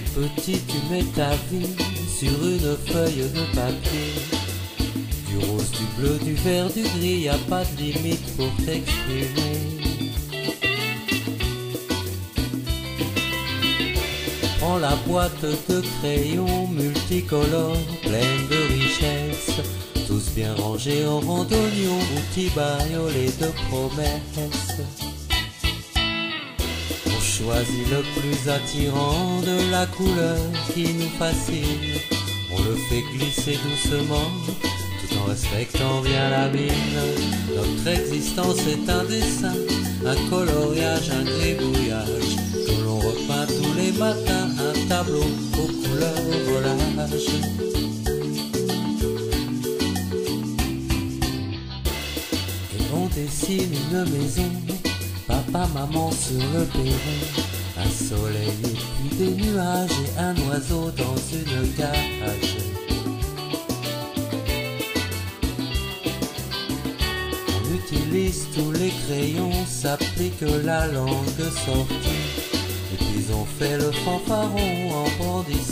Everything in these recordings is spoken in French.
petit, tu mets ta vie sur une feuille de papier. Du rose, du bleu, du vert, du gris, y a pas de limite pour t'exprimer. Prends la boîte de crayons multicolores, pleine de richesses, tous bien rangés en randonnion, outils bariolés de promesses. Choisit le plus attirant de la couleur qui nous fascine. On le fait glisser doucement, tout en respectant bien la mine. Notre existence est un dessin, un coloriage, un gribouillage, que l'on repeint tous les matins, un tableau aux couleurs volage. Et on dessine une maison, papa, maman sur le perron, un soleil et puis des nuages et un oiseau dans une cage. On utilise tous les crayons, s'applique la langue sortie. Et puis on fait le fanfaron en brandissant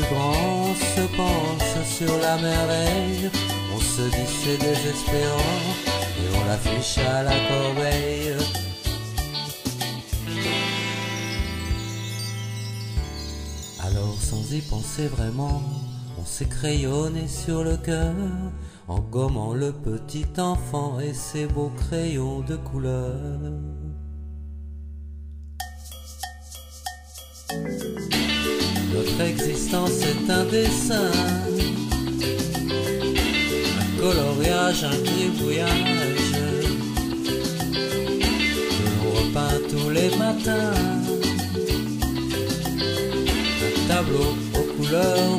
grand, on se penche sur la merveille. On se dit c'est désespérant et on l'affiche à la corbeille. Alors sans y penser vraiment, on s'est crayonné sur le cœur en gommant le petit enfant et ses beaux crayons de couleur. Notre existence est un dessin, un coloriage, un gribouillage que l'on repeint tous les matins. Un tableau aux couleurs